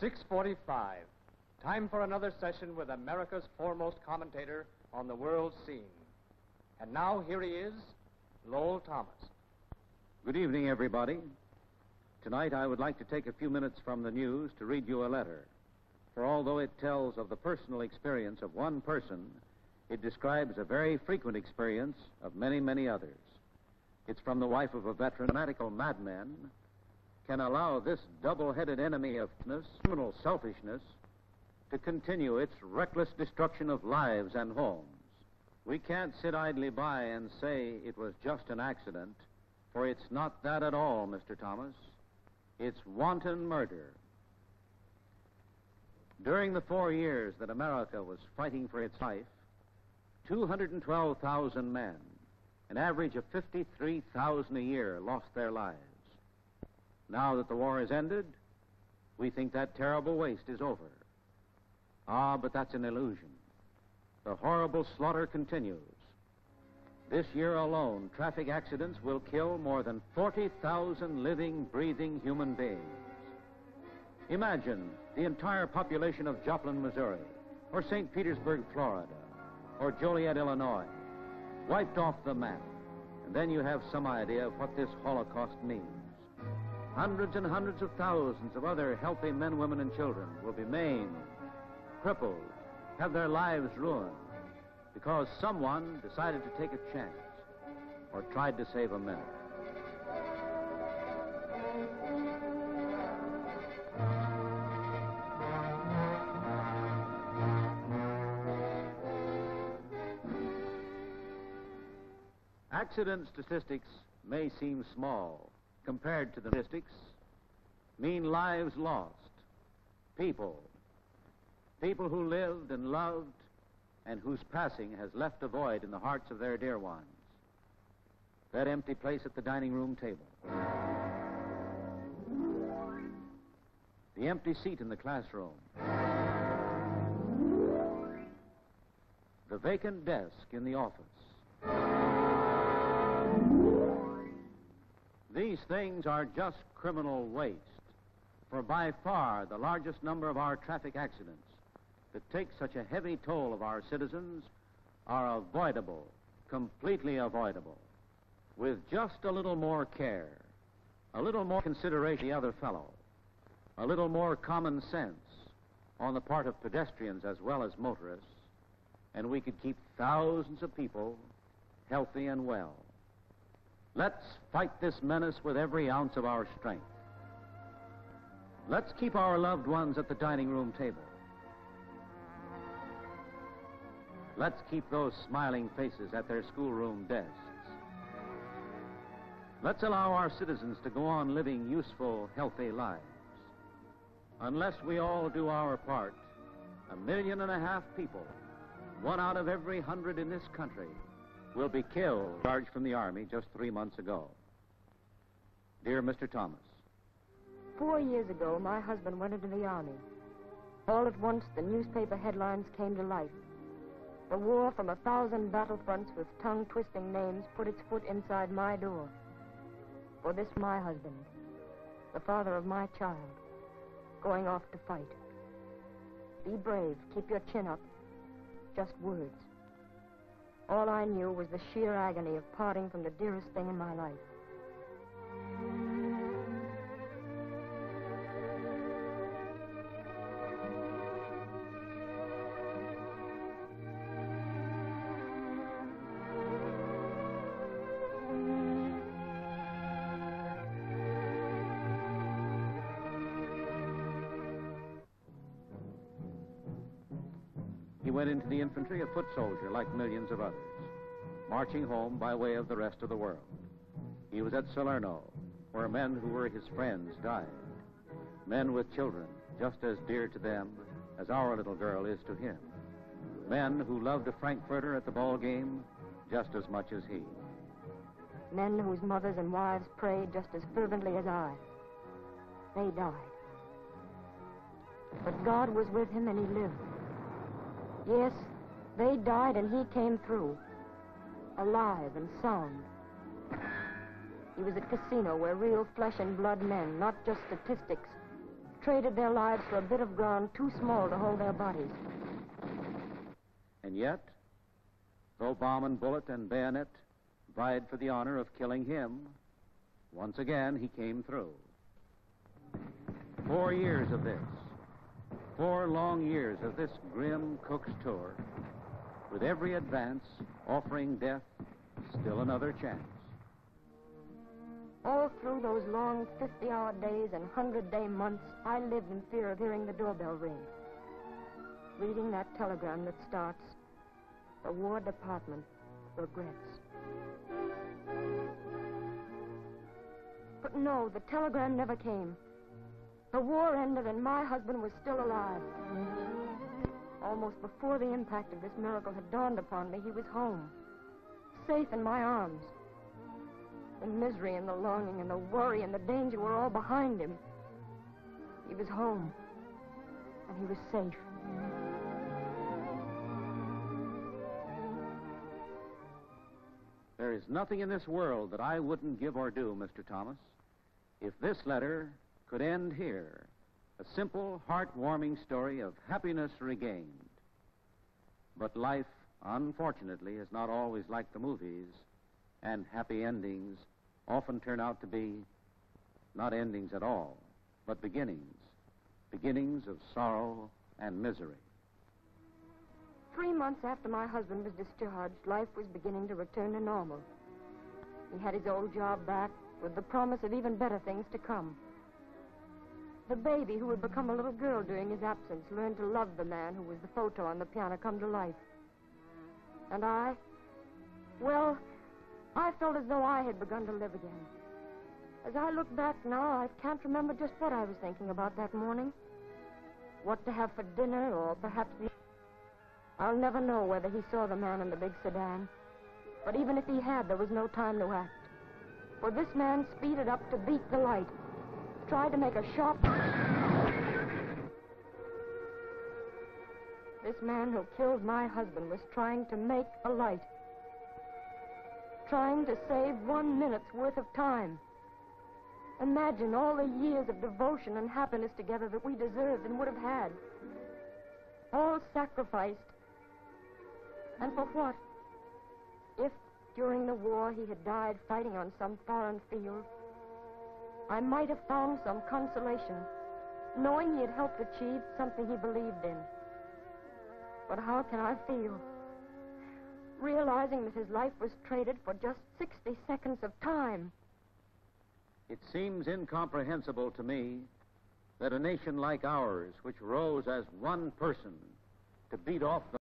645. Time for another session with America's foremost commentator on the world scene. And now here he is, Lowell Thomas. Good evening, everybody. Tonight I would like to take a few minutes from the news to read you a letter. For although it tells of the personal experience of one person, it describes a very frequent experience of many, many others. It's from the wife of a veteran, medical madman, can allow this double-headed enemy of criminal selfishness to continue its reckless destruction of lives and homes. We can't sit idly by and say it was just an accident, for it's not that at all, Mr. Thomas. It's wanton murder. During the four years that America was fighting for its life, 212,000 men, an average of 53,000 a year, lost their lives. Now that the war is ended, we think that terrible waste is over. Ah, but that's an illusion. The horrible slaughter continues. This year alone, traffic accidents will kill more than 40,000 living, breathing human beings. Imagine the entire population of Joplin, Missouri, or St. Petersburg, Florida, or Joliet, Illinois, wiped off the map. And then you have some idea of what this Holocaust means. Hundreds and hundreds of thousands of other healthy men, women, and children will be maimed, crippled, have their lives ruined because someone decided to take a chance or tried to save a minute. Accident statistics may seem small compared to the mystics, mean lives lost, people, people who lived and loved and whose passing has left a void in the hearts of their dear ones. That empty place at the dining room table. The empty seat in the classroom. The vacant desk in the office. These things are just criminal waste, for by far the largest number of our traffic accidents that take such a heavy toll of our citizens are avoidable, completely avoidable, with just a little more care, a little more consideration the other fellow, a little more common sense on the part of pedestrians as well as motorists, and we could keep thousands of people healthy and well. Let's fight this menace with every ounce of our strength. Let's keep our loved ones at the dining room table. Let's keep those smiling faces at their schoolroom desks. Let's allow our citizens to go on living useful, healthy lives. Unless we all do our part, a million and a half people, one out of every hundred in this country, will be killed, charged from the Army just three months ago. Dear Mr. Thomas. Four years ago, my husband went into the Army. All at once, the newspaper headlines came to life. The war from a thousand battlefronts with tongue-twisting names put its foot inside my door. For this, my husband, the father of my child, going off to fight. Be brave. Keep your chin up. Just words. All I knew was the sheer agony of parting from the dearest thing in my life. Went into the infantry a foot soldier like millions of others, marching home by way of the rest of the world. He was at Salerno, where men who were his friends died. Men with children, just as dear to them as our little girl is to him. Men who loved a Frankfurter at the ball game just as much as he. Men whose mothers and wives prayed just as fervently as I. They died. But God was with him and he lived. Yes, they died and he came through, alive and sound. He was at Cassino where real flesh and blood men, not just statistics, traded their lives for a bit of ground too small to hold their bodies. And yet, though bomb and bullet and bayonet vied for the honor of killing him, once again he came through. Four years of this, four long years of this grim Cook's tour, with every advance offering death still another chance. All through those long 50 hour days and 100 day months, I lived in fear of hearing the doorbell ring. Reading that telegram that starts The War Department regrets. But no, the telegram never came. The war ended and my husband was still alive. Almost before the impact of this miracle had dawned upon me, he was home, safe in my arms. The misery and the longing and the worry and the danger were all behind him. He was home, and he was safe. There is nothing in this world that I wouldn't give or do, Mr. Thomas, if this letter could end here. A simple, heartwarming story of happiness regained. But life, unfortunately, is not always like the movies, and happy endings often turn out to be not endings at all, but beginnings. Beginnings of sorrow and misery. Three months after my husband was discharged, life was beginning to return to normal. He had his old job back with the promise of even better things to come. The baby, who had become a little girl during his absence, learned to love the man who was the photo on the piano come to life. And I, well, I felt as though I had begun to live again. As I look back now, I can't remember just what I was thinking about that morning. What to have for dinner, or perhaps the. I'll never know whether he saw the man in the big sedan. But even if he had, there was no time to act. For this man speeded up to beat the light, tried to make a sharp. This man who killed my husband was trying to make a light. Trying to save one minute's worth of time. Imagine all the years of devotion and happiness together that we deserved and would have had. All sacrificed. And for what? If during the war he had died fighting on some foreign field, I might have found some consolation, knowing he had helped achieve something he believed in. But how can I feel? Realizing that his life was traded for just 60 seconds of time. It seems incomprehensible to me that a nation like ours, which rose as one person to beat off the